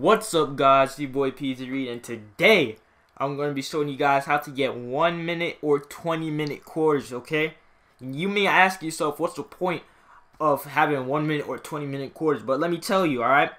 What's up guys, it's your boy Peezy Reid and today I'm going to be showing you guys how to get 1 minute or 20 minute quarters, okay? You may ask yourself what's the point of having 1 minute or 20 minute quarters, but let me tell you, alright?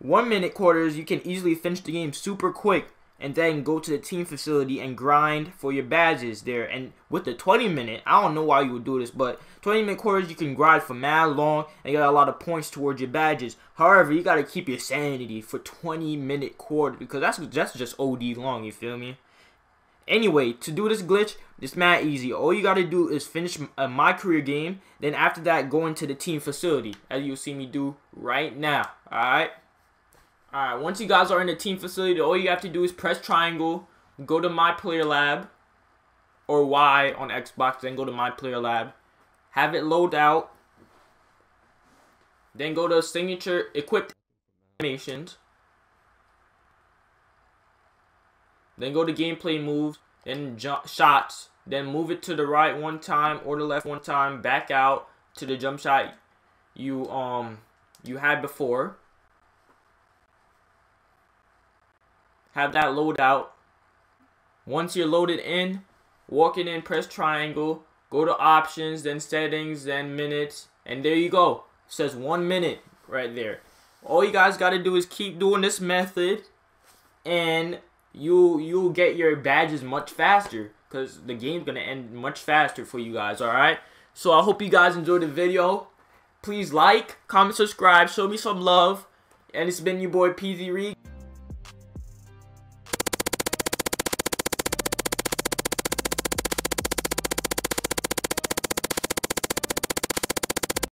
1 minute quarters, you can easily finish the game super quick and then go to the team facility and grind for your badges there. And with the 20 minute, I don't know why you would do this, but 20 minute quarters you can grind for mad long and got a lot of points towards your badges. However, you gotta keep your sanity for 20 minute quarter because that's that's just OD long. You feel me? Anyway, to do this glitch, it's mad easy. All you gotta do is finish a uh, my career game. Then after that, go into the team facility, as you'll see me do right now. All right. Alright, once you guys are in the team facility, all you have to do is press triangle, go to My Player Lab, or Y on Xbox, then go to My Player Lab. Have it load out. Then go to Signature Equipped Animations. Then go to Gameplay Moves, then jump Shots. Then move it to the right one time or the left one time, back out to the jump shot you um you had before. Have that load out. Once you're loaded in, walk it in, press triangle, go to options, then settings, then minutes, and there you go. It says one minute right there. All you guys got to do is keep doing this method, and you you'll get your badges much faster because the game's gonna end much faster for you guys. All right. So I hope you guys enjoyed the video. Please like, comment, subscribe, show me some love, and it's been your boy Peezy Reid.